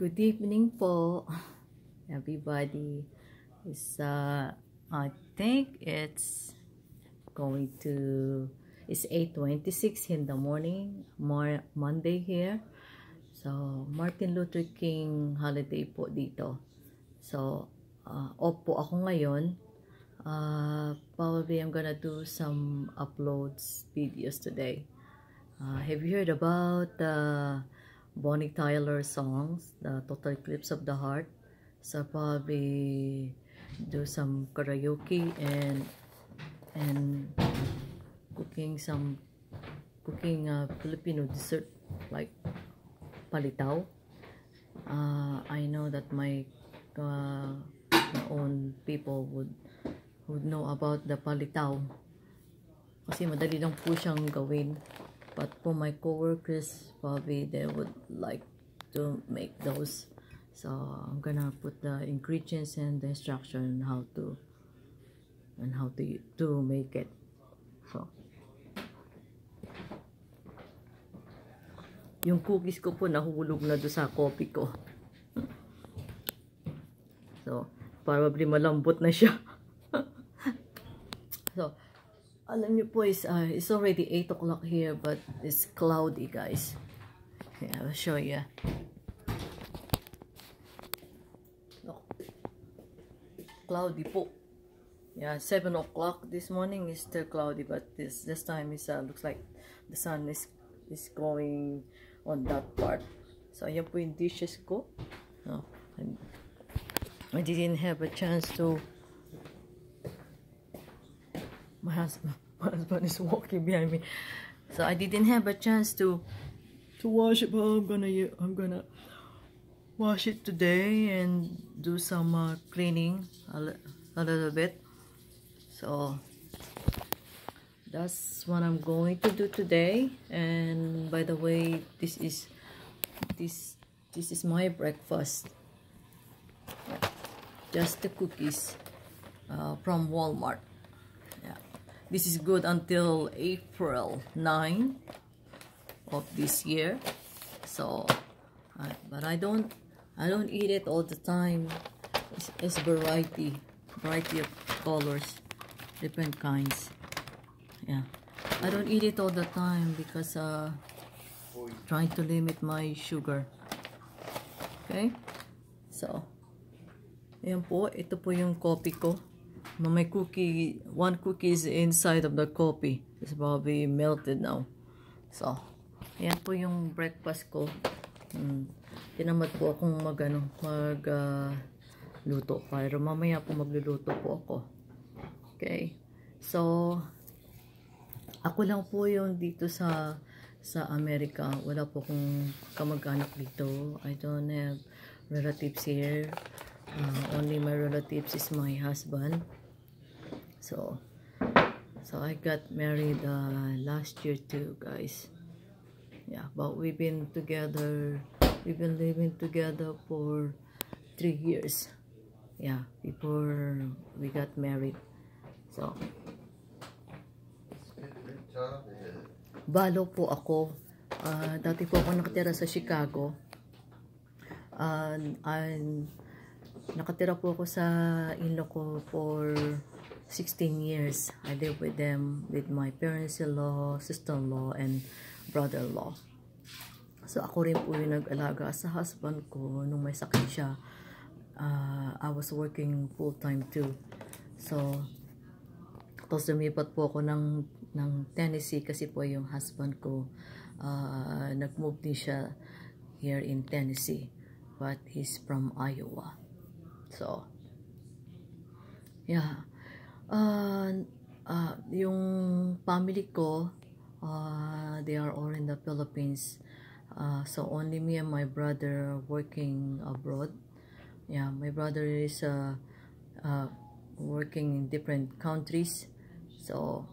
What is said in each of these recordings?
Good evening po, everybody. It's, uh, I think it's going to, it's 8.26 in the morning, Mar Monday here. So, Martin Luther King holiday po dito. So, uh, off po ako ngayon. Uh, probably I'm gonna do some uploads videos today. Uh, have you heard about the Bonnie Tyler songs, the Total Eclipse of the Heart? So probably do some karaoke and and cooking some cooking uh, Filipino dessert like palitaw. Uh, I know that my uh, my own people would would know about the palitaw kasi madali lang po siyang gawin. But for my coworkers, probably they would like to make those. So I'm gonna put the ingredients and the instruction on how to and how to to make it. So yung cookies ko po nahulog na do sa coffee ko. So probably malambot na siya. Alam niyo po is uh, it's already 8 o'clock here but it's cloudy guys. Yeah I'll show you Look. cloudy po. Yeah 7 o'clock this morning is still cloudy but this this time is uh, looks like the sun is is going on that part. So ayan po yung dishes ko. Oh, I didn't have a chance to my husband my husband is walking behind me. So i didn't have a chance to to wash it but i'm gonna i'm gonna wash it today and do some uh, cleaning a, a little bit. So that's what i'm going to do today. And by the way this is this this is my breakfast. Just the cookies uh, from walmart this is good until April 9 of this year. So uh, but I don't I don't eat it all the time. It's, it's variety variety of colors different kinds. Yeah. I don't eat it all the time because uh trying to limit my sugar. Okay? So ayan po. Ito po yung coffee ko my cookie, one cookie is inside of the coffee. It's probably melted now. So, yan po yung breakfast ko. Hmm. Tinamad po akong mag, ano, mag uh, luto. Pero mamaya po magluluto po ako. Okay. So, ako lang po yung dito sa sa Amerika. Wala po akong kamag-anak dito. I don't have relatives here. Uh, only my relatives is my husband. So, so I got married uh, last year too, guys. Yeah, but we've been together, we've been living together for three years. Yeah, before we got married. So, balo po ako. Uh, dati po ako nakatira sa Chicago. Uh, and, nakatira po ako sa inlo ko for 16 years. I lived with them, with my parents-in-law, sister-in-law, and brother-in-law. So, ako rin po yung nag-alaga sa husband ko nung may sakit siya. Uh, I was working full-time too. So, tapos lumipat po ako ng, ng Tennessee kasi po yung husband ko uh, nag-move din siya here in Tennessee. But he's from Iowa. So, yeah uh, uh, yung family ko, uh, they are all in the Philippines. Uh, so only me and my brother working abroad. Yeah, my brother is uh, uh, working in different countries. So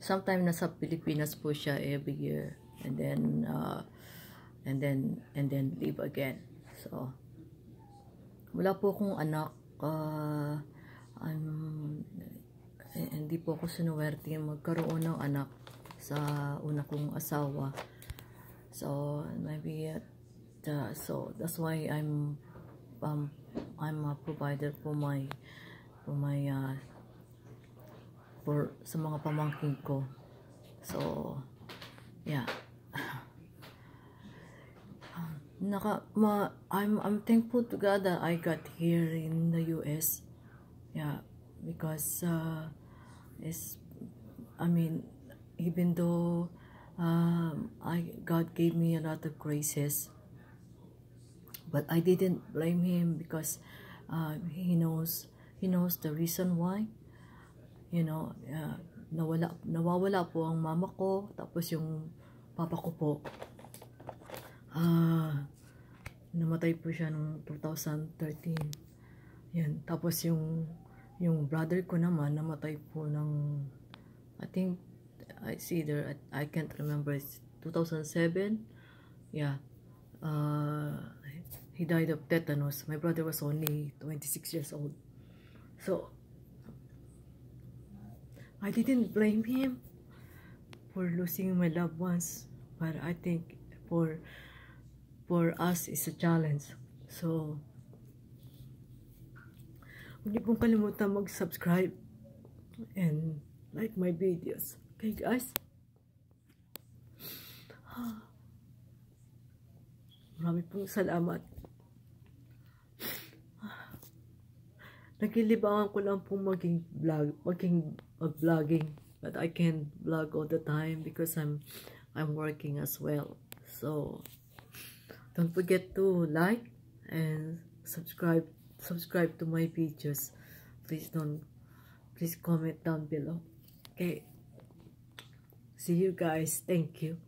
sometimes nasa Pilipinas po siya every year and then uh, and then and then leave again. So wala po akong anak. Uh, I'm, eh, hindi po ako sinuwerte magkaroon ng anak sa una kong asawa. So, maybe uh, uh, so that's why I'm um I'm a provider for my for my uh, for sa mga pamangkin ko. So yeah. Naka ma I'm I'm thankful to God that I got here in the US yeah because uh it's I mean even though um I God gave me a lot of graces but I didn't blame him because uh, he knows he knows the reason why. You know uh, nawala nawawala po ang mama ko tapos yung papa ko po. Ah namatay po siya noong 2013 yan tapos yung yung brother ko naman namatay po ng I think it's either I, I can't remember it's 2007 yeah. Uh, he died of tetanus. My brother was only 26 years old. So I didn't blame him for losing my loved ones but I think for for us is a challenge. So, niyo pong kalimutan mag-subscribe and like my videos. Okay guys? Marami pong salamat. Nagilibangan ko lang pong maging vlog, maging mag-vlogging. But I can't vlog all the time because I'm I'm working as well. So, don't forget to like and subscribe subscribe to my videos please don't please comment down below. Okay. See you guys. Thank you